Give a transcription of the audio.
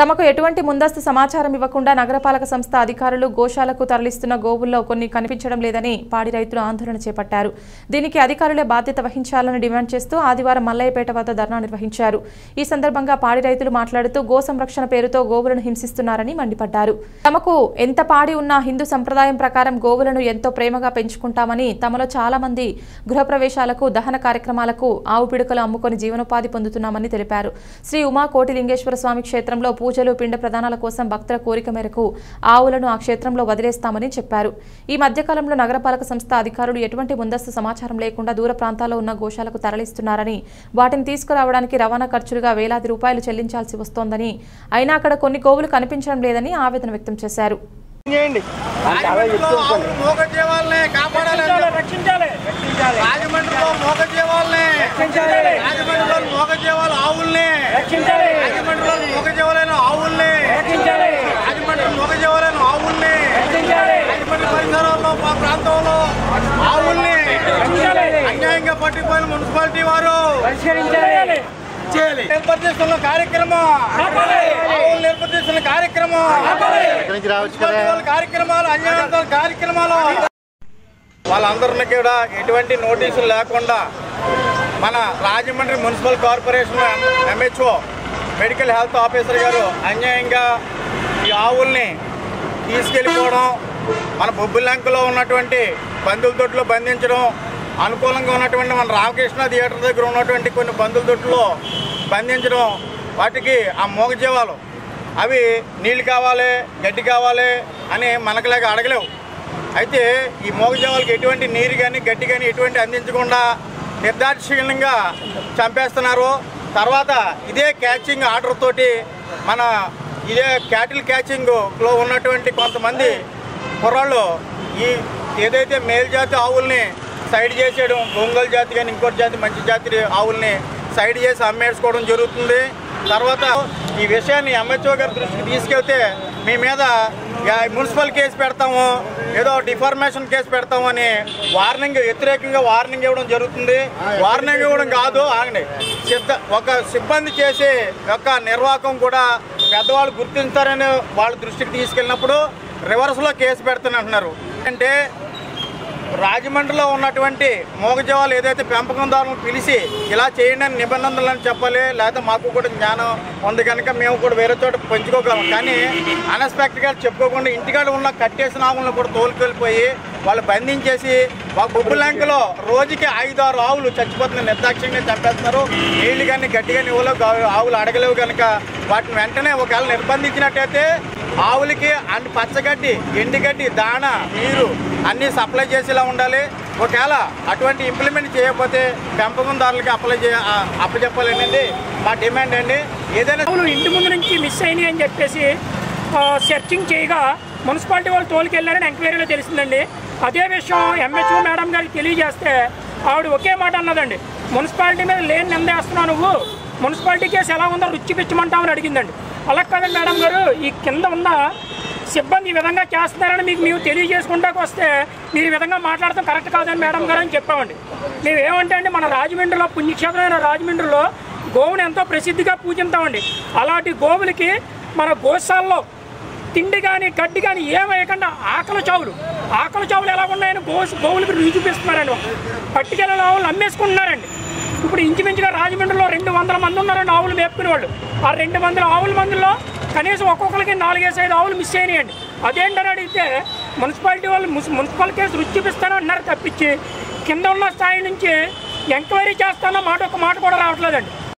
తమకు ఎటువంటి ముందస్తు సమాచారం ఇవ్వకుండా నగరపాలక సంస్థ అధికారులు గోశాలకు తరలిస్తున్న గోవుల్లో కొన్ని కనిపించడం లేదని పాడి రైతులు ఆందోళన చేపట్టారు. దీనికి అధికారులే బాధ్యత వహించాలని డిమాండ్ చేస్తూ ఆదివారం మల్లయ్యపేట వద్ద ధర్నా నిర్వహించారు. ఈ సందర్భంగా పాడి రైతులు మాట్లాడుతూ గో సంరక్షణ పేరుతో గోవులను హింసిస్తున్నారని మండిపడ్డారు. తమకు ఎంత పాడి ఉన్నా హిందూ సంప్రదాయం ప్రకారం గోవులను ఎంతో ప్రేమగా పెంచుకుంటామని తమలో చాలా మంది గృహప్రవేశాలకు దహన కార్యక్రమాలకు ఆవు పిడుకలు అమ్ముకొని జీవనోపాధి పొందుతున్నామని తెలిపారు. శ్రీ ఉమా కోటిలింగేశ్వర స్వామి క్షేత్రంలో పూజలు పిండ ప్రదానాల కోసం భక్తుల కోరిక మేరకు ఆవులను ఆ క్షేత్రంలో వదిలేస్తామని చెప్పారు. ఈ మధ్యకాలంలో నగరపాలక సంస్థ అధికారులు ఎటువంటి ముందస్తు సమాచారం లేకుండా దూర ప్రాంతాల్లో ఉన్న గోశాలకు తరలిస్తున్నారని వాటిని తీసుకురావడానికి రవాణా ఖర్చులుగా వేలాది రూపాయలు చెల్లించాల్సి వస్తోందని అయినా అక్కడ కొన్ని గోవులు కనిపించడం లేదని ఆవేదన వ్యక్తం చేశారు. చేయండి రక్షించాలి రాజమండ్రిలో మూగ జీవాల్ని రక్షించాలి. రాజమండ్రిలో మూగ జీవాలు ఆవుల్ని రక్షించాలి. అన్యాయంగా పట్టిపోయిన మున్సిపాలిటీ వారు. పరిష్కరించాలి. కార్యక్రమం. ఆవులు నిర్వర్తిస్తున్న కార్యక్రమం. కార్యక్రమాలు అన్యాయ కార్యక్రమాలు. వాళ్ళందరినీ కూడా ఎటువంటి నోటీసులు లేకుండా మన Rajahmundry municipal corporation MHO medical health officer గారు అన్యాయంగా ఈ ఆవుల్ని తీసుకెళ్ళిపోవడం మన బొబ్బులంకలో ఉన్నటువంటి బంధువుల దొడ్లో బంధించడం అనుకూలంగా ఉన్నటువంటి మన రామకృష్ణ థియేటర్ దగ్గర ఉన్నటువంటి కొన్ని బందుల దొడ్లో బంధించడం వాటికి ఆ మూగజీవాలు. అవి నీళ్ళు కావాలి గడ్డి కావాలి అని మనకులాగ అడగలేవు. అయితే ఈ మూగజీవాలకి ఎటువంటి నీరు కానీ గడ్డి కానీ ఎటువంటి అందించకుండా నిర్దాక్షిణ్యంగా చంపేస్తున్నారు. తర్వాత ఇదే క్యాచింగ్ ఆర్డర్ తోటి మన ఇదే క్యాటిల్ క్యాచింగ్లో ఉన్నటువంటి కొంతమంది కుర్రాళ్ళు ఈ ఏదైతే మేల్జాతి ఆవుల్ని సైడ్ చేసేయడం ఒంగోలు జాతి కానీ ఇంకోటి జాతి మంచి జాతి ఆవుల్ని సైడ్ చేసి అమ్మేసుకోవడం జరుగుతుంది. తర్వాత ఈ విషయాన్ని ఎంహెచ్ఓ గారి దృష్టికి తీసుకెళ్తే మీ మీద యా- మున్సిపల్ కేసు పెడతాము ఏదో డిఫార్మేషన్ కేసు పెడతాము అని వార్నింగ్ వ్యతిరేకంగా వార్నింగ్ ఇవ్వడం జరుగుతుంది. వార్నింగ్ ఇవ్వడం కాదు ఆగండి. సిద్ధ ఒక సిబ్బంది చేసే యొక్క నిర్వాహకం కూడా పెద్దవాళ్ళు గుర్తించారని వాళ్ళ దృష్టికి తీసుకెళ్ళినప్పుడు రివర్స్లో కేసు పెడతానంటున్నారు. అంటే రాజమండ్రిలో ఉన్నటువంటి మూగజీవాలు ఏదైతే పెంపకందారులను పిలిచి ఇలా చేయండి అని నిబంధనలను చెప్పాలి లేకపోతే మాకు కూడా జ్ఞానం ఉంది కనుక మేము కూడా వేరే చోట పెంచుకోగలం. కానీ అన్ఎక్స్పెక్టెడ్గా చెప్పుకోకుండా ఇంటికాడ ఉన్న కట్టేసిన ఆవులను కూడా తోలుకెళ్ళిపోయి వాళ్ళు బంధించేసి ఒక బొబ్బులంకలో రోజుకి ఐదు ఆరు ఆవులు చచ్చిపోతున్న నిర్దాక్షిణ్యంగా చంపేస్తున్నారు. నీళ్ళు కానీ గట్టి కానీ ఇవ్వలేవు ఆవులు అడగలేవు కనుక వాటిని వెంటనే ఒకవేళ నిర్బంధించినట్టయితే ఆవులకి అండ్ పచ్చగడ్డి ఎండుగడ్డి దాణ నీరు అన్నీ సప్లై చేసేలా ఉండాలి. ఒకవేళ అటువంటి ఇంప్లిమెంట్ చేయకపోతే పెంపకందారులకి అప్లై చే ఆ, అప్పచెప్పాలనేది మా డిమాండ్ అండి. ఏదైనా ఇంటి ముందు నుంచి మిస్ అయినాయి అని చెప్పేసి సెర్చింగ్ చేయగా మున్సిపాలిటీ వాళ్ళు తోలుకెళ్ళారని ఎంక్వైరీలో తెలిసిందండి. అదే విషయం ఎంహెచ్ఓ మేడం గారికి తెలియజేస్తే ఆవిడ ఒకే మాట అన్నదండి. మున్సిపాలిటీ మీద లేని నిందేస్తున్నావు నువ్వు. మున్సిపాలిటీ కేసు ఎలా ఉందో రుచి పిచ్చమంటామని అడిగిందండి. అలా కాదండి మేడం గారు ఈ కింద ఉన్న సిబ్బంది ఈ విధంగా చేస్తున్నారని మీకు మేము తెలియజేసుకుంటాకు వస్తే మీరు ఈ విధంగా మాట్లాడటం కరెక్ట్ కాదని మేడం గారు అని చెప్పామండి. మేము ఏమంటే అండి మన రాజమండ్రిలో పుణ్యక్షేత్రమైన రాజమండ్రిలో గోవుని ఎంతో ప్రసిద్ధిగా పూజిస్తామండి అలాంటి గోవులకి మన గోశాల్లో తిండి కానీ గడ్డి కానీ ఏమేయకుండా ఆకలి చావులు. ఆకలి చావులు ఎలా ఉన్నాయని గో గోవులకి రుచి చూపిస్తున్నారండి. పట్టుకెళ్ళిన ఆవులు అమ్మేసుకుంటున్నారండి. ఇప్పుడు ఇంచుమించుగా రాజమండ్రిలో రెండు వందల మంది ఉన్నారండి ఆవులు మేపుకునే వాళ్ళు ఆ రెండు వందల ఆవుల మందుల్లో కనీసం ఒక్కొక్కరికి నాలుగేసి ఐదు ఆవులు మిస్ అయినాయండి. అదేంటని అడిగితే మున్సిపాలిటీ వాళ్ళు మున్సిపల్ కేసు రుచి చూపిస్తాను అన్నారు తప్పించి కింద ఉన్న స్థాయి నుంచి ఎంక్వైరీ చేస్తానో మాట ఒక మాట కూడా రావట్లేదండి.